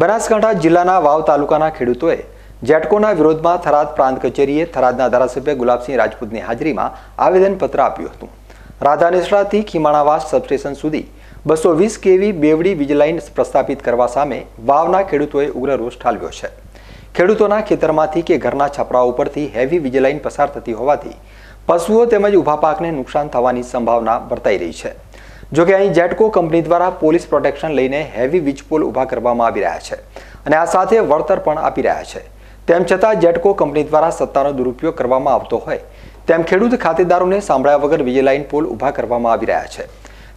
બનાસકાંઠા જિલ્લાના વાવ તાલુકાના ખેડૂતોએ જેટકોના વિરોધમાં થરાદ પ્રાંત કચેરીએ થરાદના ધારાસભ્ય ગુલાબસિંહ રાજપૂતની હાજરીમાં આવેદનપત્ર આપ્યું હતું. રાધાનેસરાથી ખીમાણાવાસ સબસ્ટેશન સુધી બસો વીસ કેવી બેવડી વીજલાઇન પ્રસ્થાપિત કરવા સામે વાવના ખેડૂતોએ ઉગ્ર રોષ ઠાલવ્યો છે. ખેડૂતોના ખેતરમાંથી કે ઘરના છપરા ઉપરથી હેવી વીજલાઇન પસાર થતી હોવાથી પશુઓ તેમજ ઊભા પાકને નુકસાન થવાની સંભાવના વર્તાઈ રહી છે. જોકે અહીં જેટકો કંપની દ્વારા પોલીસ પ્રોટેક્શન લઈને હેવી વીજપોલ ઊભા કરવામાં આવી રહ્યા છે અને આ સાથે વળતર પણ આપી રહ્યા છે. તેમ છતાં જેટકો કંપની દ્વારા સત્તાનો દુરુપયોગ કરવામાં આવતો હોય, તેમ ખેડૂત ખાતેદારોને સાંભળ્યા વગર વીજ લાઇન પોલ ઊભા કરવામાં આવી રહ્યા છે.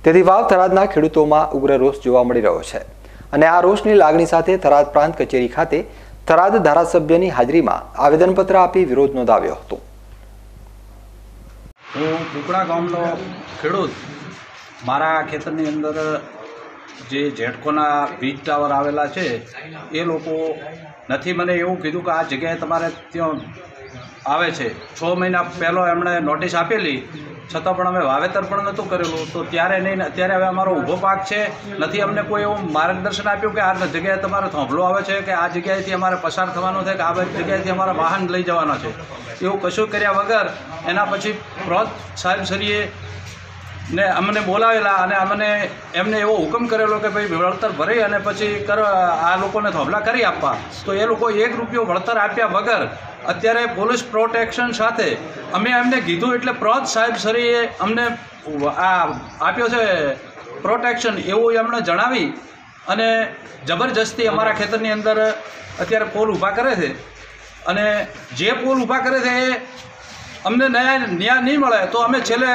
તેથી વાવ થરાદના ખેડૂતોમાં ઉગ્ર રોષ જોવા મળી રહ્યો છે અને આ રોષની લાગણી સાથે થરાદ પ્રાંત કચેરી ખાતે થરાદ ધારાસભ્યની હાજરીમાં આવેદનપત્ર આપી વિરોધ નોંધાવ્યો હતો. હું કુકડા ગામનો ખેડૂત મારા ખેતરની અંદર જે ઝેટકોના વીજ ટાવર આવેલા છે, એ લોકો નથી. મને એવું કીધું કે આ જગ્યાએ તમારે ત્યાં આવે છે. છ મહિના પહેલો એમણે નોટિસ આપેલી. છતાં પણ અમે વાવેતર પણ નહોતું કરેલું. તો ત્યારે નહીં, અત્યારે હવે અમારો ઊભો પાક છે. નથી અમને કોઈ એવું માર્ગદર્શન આપ્યું કે આ જગ્યાએ તમારો થોંભલો આવે છે કે આ જગ્યાએથી અમારે પસાર થવાનું છે કે આ જગ્યાએથી અમારે વાહન લઈ જવાના છે. એવું કશું કર્યા વગર એના પછી પ્રોત સાહેબ સરીએ ને અમને બોલાવેલા અને અમને એમને એવો હુકમ કરેલો કે ભાઈ વળતર ભરી અને પછી કર, આ લોકોને થોભલા કરી આપવા. તો એ લોકો એક રૂપિયો વળતર આપ્યા વગર અત્યારે પોલીસ પ્રોટેક્શન સાથે અમે એમને કીધું એટલે પ્રોત સાહેબ સરીએ અમને આ આપ્યો છે પ્રોટેક્શન એવું એમણે જણાવી અને જબરજસ્તી અમારા ખેતરની અંદર અત્યારે પોલ ઊભા કરે છે. અને જે પોલ ઊભા કરે છે એ અમને ન્યાય ન્યાય નહીં મળે તો અમે છેલ્લે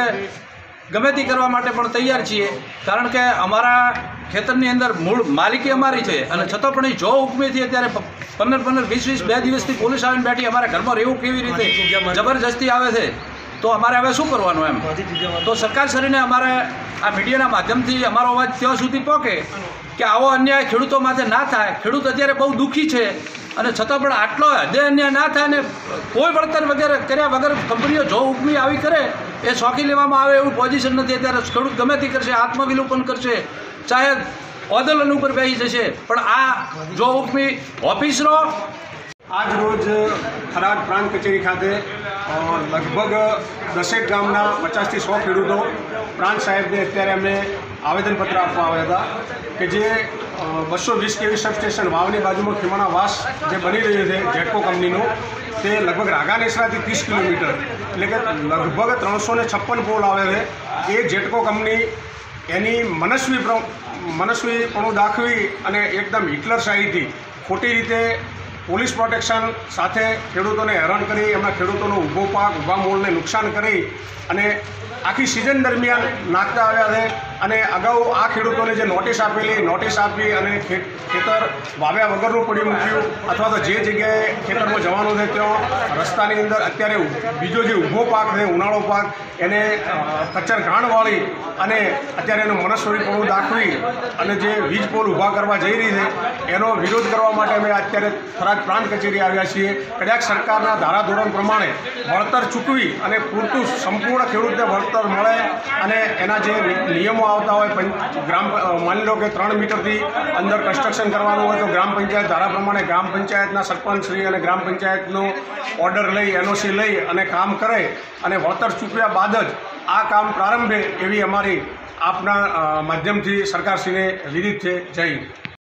ગમે તે કરવા માટે પણ તૈયાર છીએ. કારણ કે અમારા ખેતરની અંદર મૂળ માલિકી અમારી છે અને છતાં પણ એ જો હુકમેથી અત્યારે પંદર પંદર વીસ વીસ બે દિવસથી પોલીસ આવીને બેઠી અમારા ઘરમાં રહેવું કેવી રીતે? જબરજસ્તી આવે છે. તો અમારે હવે શું કરવાનું એમ? તો સરકાર શ્રીને અમારે આ મીડિયાના માધ્યમથી અમારો અવાજ ત્યાં સુધી પહોંચે કે આવો અન્યાય ખેડૂતો માટે ના થાય. ખેડૂત અત્યારે બહુ દુઃખી છે. અને છતાં પણ આટલો હદે અન્યાય ના થાય ને કોઈ વળતર વગેરે કર્યા વગર કંપનીઓ જો હુકમી આવી કરે, એ શોખી લેવામાં આવે એવું પોઝિશન નથી. અત્યારે ખેડૂત ગમે તે કરશે, આત્મવિલોપન કરશે, ચાહે ઓદલન ઉપર બેસી જશે. પણ આ જો હુકમી ઓફિસનો આજ રોજ થરાદ પ્રાંત કચેરી ખાતે લગભગ દસેક ગામના પચાસથી સો ખેડૂતો પ્રાંત સાહેબને અત્યારે અમને આવેદનપત્ર આપવા આવ્યા હતા કે જે બસો વીસ કેવી સબસ્ટેશન વાવની બાજુમાં ખીમાણા વાસ જે બની રહ્યું છે જેટકો કંપનીનું, તે લગભગ રાગાનેસરાથી ત્રીસ કિલોમીટર, એટલે કે લગભગ ત્રણસો ને છપ્પન પોલ આવે છે. એ જેટકો કંપની એની મનસ્વી મનસ્વીપણું દાખવી અને એકદમ હિટલર શાહીથી ખોટી રીતે પોલીસ પ્રોટેક્શન સાથે ખેડૂતોને હેરાન કરી, એમના ખેડૂતોનો ઊભો પાક ઊભા મૂળને નુકસાન કરી અને આખી સિઝન દરમિયાન નાખતા આવ્યા છે. અને અગાઉ આ ખેડૂતોને જે નોટિસ આપેલી, નોટિસ આપી અને ખેતર વાવ્યા વગરનું પડી મૂક્યું, અથવા તો જે જગ્યાએ ખેતરમાં જવાનું છે ત્યાં રસ્તાની અંદર અત્યારે બીજો જે ઊભો પાક છે, ઉનાળો પાક, એને કચ્છર કચ્ચર ઘાણવાળી અને અત્યારે એનું મનસ્વરીપણું દાખવી અને જે વીજ પોલ ઊભા કરવા જઈ રહી છે, એનો વિરોધ કરવા માટે અમે અત્યારે થરાદ પ્રાંત કચેરી આવ્યા છીએ. કદાચ સરકારના ધારાધોરણ પ્રમાણે વળતર ચૂકવી અને પૂરતું સંપૂર્ણ ખેડૂતને વળતર મળે અને એના જે નિયમો આવતા હોય ગ્રામ માની લો કે ત્રણ મીટરથી અંદર કન્સ્ટ્રક્શન કરવાનું હોય તો ગ્રામ પંચાયત ધારા પ્રમાણે ગ્રામ પંચાયતના સરપંચશ્રી અને ગ્રામ પંચાયતનો ઓર્ડર લઈ એનઓસી લઈ અને કામ કરે અને વળતર ચૂકવ્યા બાદ જ આ કામ પ્રારંભે એવી અમારી આપના માધ્યમથી સરકારશ્રીને વિદિત છે. જય